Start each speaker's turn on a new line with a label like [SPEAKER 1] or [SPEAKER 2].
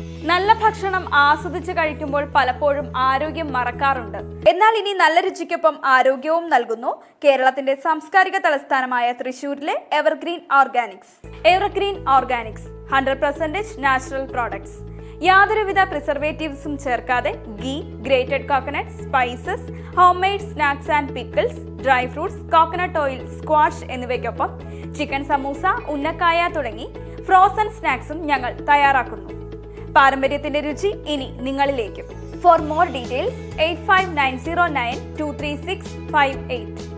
[SPEAKER 1] നല്ല ഭക്ഷണം ആസ്വദിച്ച് കഴിക്കുമ്പോൾ പലപ്പോഴും ആരോഗ്യം മറക്കാറുണ്ട്. എന്നാൽ ഇനി നല്ല രുചിക്കൊപ്പം ആരോഗ്യവും നൽകുന്നു കേരളത്തിന്റെ സാംസ്കാരിക തലസ്ഥാനമായ തൃശൂരിലെ evergreen organics. Evergreen organics hundred percentage natural products. യാതൊരുവിധ പ്രിസർവേറ്റീവ്സും ചേർക്കാതെ ghee grated coconut spices home made snacks and pickles dry fruits coconut oil squash എന്നിവയ്ക്കൊപ്പം ചിക്കൻ സമൂസ ഉന്നക്കായ തുടങ്ങി ഫ്രോസൺ സ്നാക്സും ഞങ്ങൾ തയ്യാറാക്കുന്നു. പാരമ്പര്യത്തിന്റെ രുചി ഇനി നിങ്ങളിലേക്കും. For more details eight five nine zero nine two three six five eight